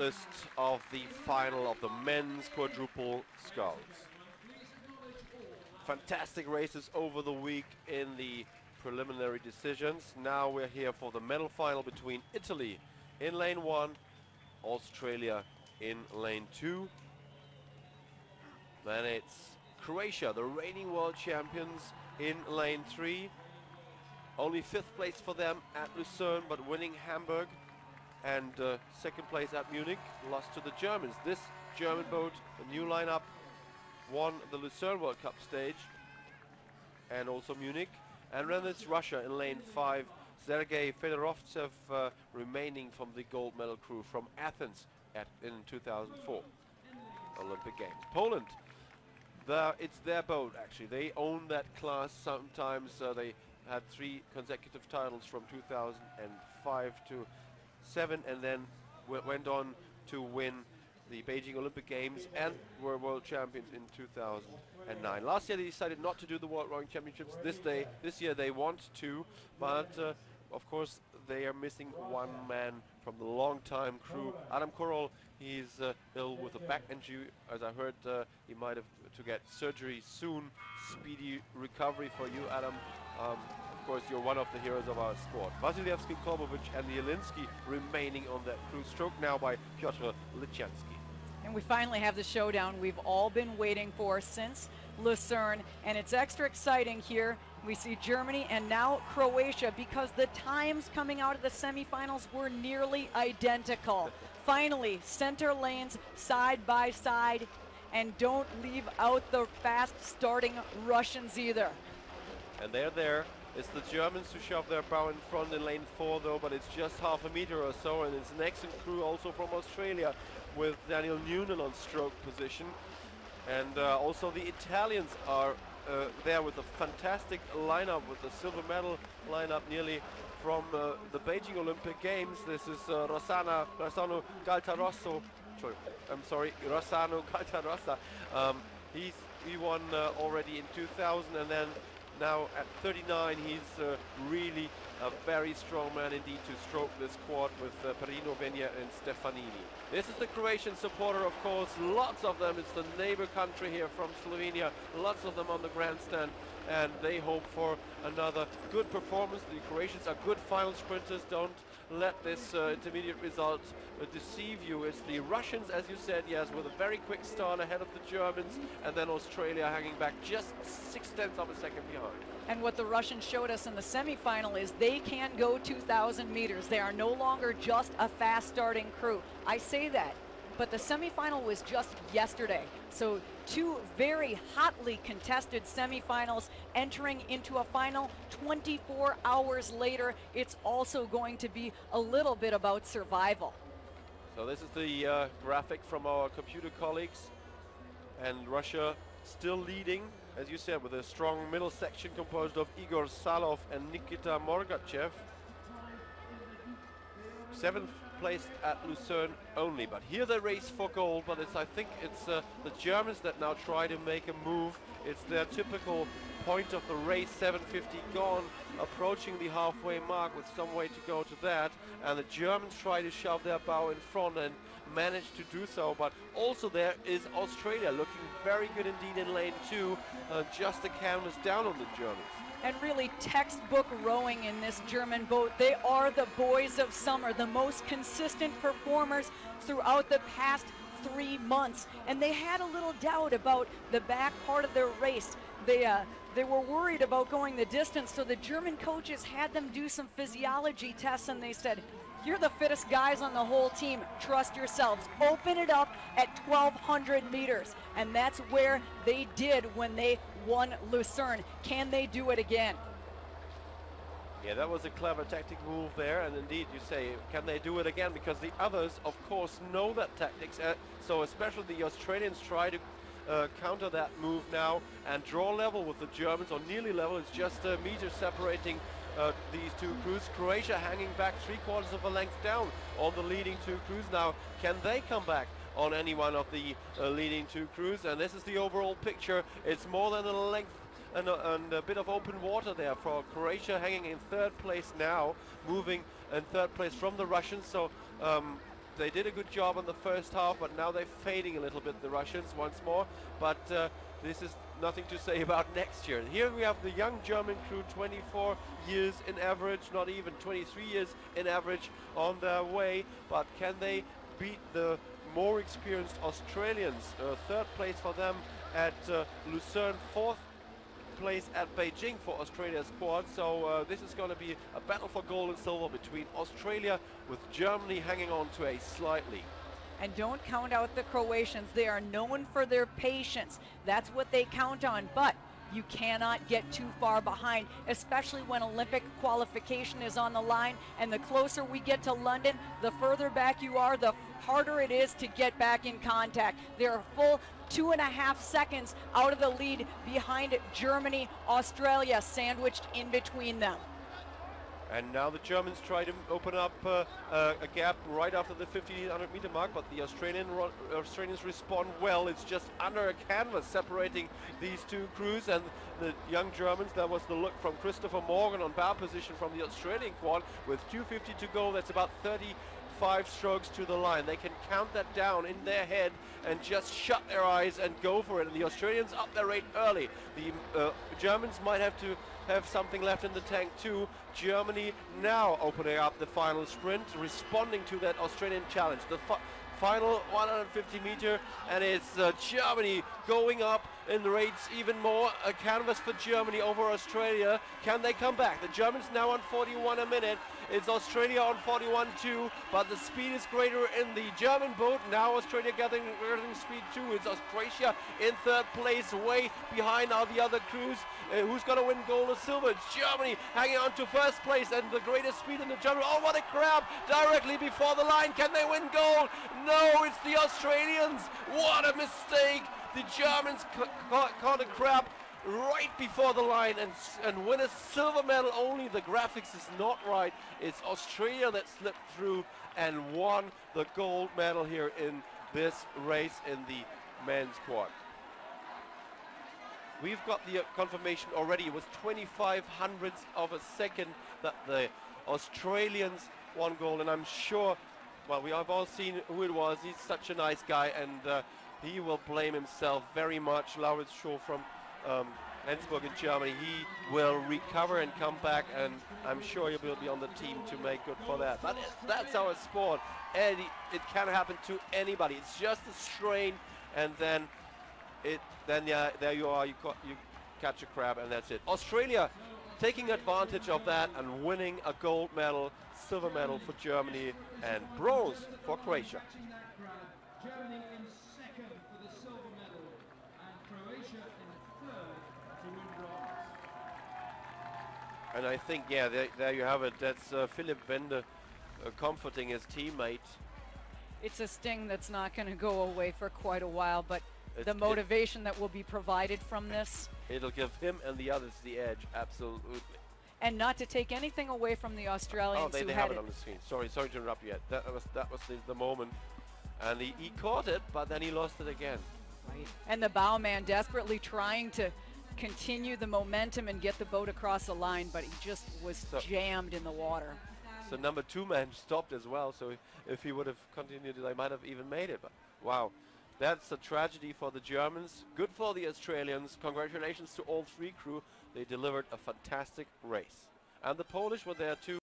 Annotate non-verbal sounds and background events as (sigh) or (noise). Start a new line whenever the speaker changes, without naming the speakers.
list of the final of the men's quadruple sculls. Fantastic races over the week in the preliminary decisions. Now we're here for the medal final between Italy in lane one, Australia in lane two. Then it's Croatia, the reigning world champions in lane three. Only fifth place for them at Lucerne, but winning Hamburg and uh, second place at Munich, lost to the Germans. This German boat, a new lineup, won the Lucerne World Cup stage and also Munich. And then it's Russia in lane five. Sergei Fedorovtsev uh, remaining from the gold medal crew from Athens at, in 2004 Olympic Games. Poland, it's their boat actually. They own that class. Sometimes uh, they had three consecutive titles from 2005 to seven, and then went on to win the Beijing Olympic Games and were world champions in 2009. Last year they decided not to do the World Rowing Championships. This day, this year they want to, but uh, of course they are missing one man from the long-time crew. Adam Korol, he's uh, ill with a back injury. As I heard, uh, he might have to get surgery soon. Speedy recovery for you, Adam. Um, course, you're one of the heroes of our sport. Wasielewski, Kolbowicz, and Jelinski remaining on that crew. Stroke now by Piotr Lichanski.
And we finally have the showdown we've all been waiting for since Lucerne. And it's extra exciting here. We see Germany and now Croatia because the times coming out of the semifinals were nearly identical. finally, center lanes side by side. And don't leave out the fast starting Russians either.
And they're there. It's the Germans who shove their bow in front in lane four though, but it's just half a meter or so, and it's an excellent crew also from Australia with Daniel Noonan on stroke position. And uh, also the Italians are uh, there with a fantastic lineup with the silver medal lineup nearly from uh, the Beijing Olympic Games. This is uh, Rossana, Rossano Galtarosso, I'm sorry, Rossano (laughs) Galtarossa. Um, he's, he won uh, already in 2000 and then now at 39, he's uh, really a very strong man indeed to stroke this quad with uh, Perino Venier and Stefanini. This is the Croatian supporter, of course, lots of them. It's the neighbor country here from Slovenia, lots of them on the grandstand, and they hope for another good performance. The Croatians are good final sprinters, don't let this uh, intermediate result uh, deceive you. It's the Russians, as you said, yes, with a very quick start ahead of the Germans, and then Australia hanging back just six tenths of a second behind.
And what the Russians showed us in the semifinal is they can go 2,000 meters. They are no longer just a fast starting crew. I say that but the semifinal was just yesterday. So two very hotly contested semifinals entering into a final 24 hours later. It's also going to be a little bit about survival.
So this is the uh, graphic from our computer colleagues. And Russia still leading, as you said, with a strong middle section composed of Igor Salov and Nikita Morgachev. Seventh placed at Lucerne only. But here they race for gold, but it's I think it's uh, the Germans that now try to make a move. It's their typical point of the race, 750 gone, approaching the halfway mark with some way to go to that. And the Germans try to shove their bow in front and manage to do so. But also there is Australia looking very good indeed in lane two, uh, just the canvas down on the Germans
and really textbook rowing in this German boat. They are the boys of summer, the most consistent performers throughout the past three months. And they had a little doubt about the back part of their race. They, uh, they were worried about going the distance, so the German coaches had them do some physiology tests, and they said, you're the fittest guys on the whole team. Trust yourselves. Open it up at 1,200 meters. And that's where they did when they won Lucerne. Can they do it again?
Yeah, that was a clever tactic move there. And indeed, you say, can they do it again? Because the others, of course, know that tactics. Uh, so especially the Australians try to uh, counter that move now and draw level with the Germans, or nearly level. It's just a meter separating uh, these two crews. Croatia hanging back three quarters of a length down on the leading two crews. Now, can they come back? on any one of the uh, leading two crews and this is the overall picture it's more than a length and a, and a, bit of open water there for Croatia hanging in third place now moving in third place from the Russians so um, they did a good job on the first half, but now they're fading a little bit, the Russians, once more. But uh, this is nothing to say (laughs) about next year. Here we have the young German crew, 24 years in average, not even 23 years in average on their way. But can they beat the more experienced Australians? Uh, third place for them at uh, Lucerne, fourth place at Beijing for Australia's squad. So uh, this is going to be a battle for gold and silver between Australia with Germany hanging on to a slight lead.
And don't count out the Croatians. They are known for their patience. That's what they count on. But you cannot get too far behind, especially when Olympic qualification is on the line. And the closer we get to London, the further back you are, the harder it is to get back in contact. They're full two and a half seconds out of the lead behind Germany, Australia, sandwiched in between them.
And now the Germans try to open up uh, uh, a gap right after the 1500 meter mark, but the Australian Australians respond well. It's just under a canvas separating these two crews and the young Germans. That was the look from Christopher Morgan on bow position from the Australian quad with 250 to go. That's about 30 five strokes to the line. They can count that down in their head and just shut their eyes and go for it. And the Australians up their rate early. The uh, Germans might have to have something left in the tank too. Germany now opening up the final sprint, responding to that Australian challenge. The final 150 meter and it's uh, Germany going up in the rates even more. A canvas for Germany over Australia. Can they come back? The Germans now on 41 a minute. It's Australia on 41-2, but the speed is greater in the German boat. Now Australia gathering, gathering speed too. It's Australia in third place, way behind all the other crews. Uh, who's going to win gold or silver? It's Germany hanging on to first place and the greatest speed in the German. Oh, what a crab directly before the line. Can they win gold? No, it's the Australians. What a mistake. The Germans caught a crab right before the line and, and win a silver medal only. The graphics is not right. It's Australia that slipped through and won the gold medal here in this race in the men's quad. We've got the uh, confirmation already. It was 25 hundredths of a second that the Australians won gold, and I'm sure, well, we have all seen who it was. He's such a nice guy, and uh, he will blame himself very much. Lauritz Schoof from um, in Germany, he will recover and come back, and I'm sure he will be on the team to make good for that. But that's our sport. Eddie, it can happen to anybody. It's just a strain, and then it then yeah, there you are. You, you catch a crab, and that's it. Australia taking advantage of that and winning a gold medal, silver medal for Germany, and bronze for Croatia. And I think, yeah, there, there you have it. That's uh, Philipp Wende uh, comforting his teammate.
It's a sting that's not going to go away for quite a while, but it's the motivation that will be provided from this.
It'll give him and the others the edge, absolutely.
And not to take anything away from the Australians
oh, they, they have it, it, on the screen. Sorry, sorry to interrupt you. Yet. That was that was the, the moment, and he, he caught it, but then he lost it again.
Right. And the bow man desperately trying to continue the momentum and get the boat across the line, but he just was so jammed in the water.
So number two man (laughs) stopped as well. So if he would have continued, they might have even made it. But wow, that's a tragedy for the Germans. Good for the Australians. Congratulations to all three crew. They delivered a fantastic race. And the Polish were there too.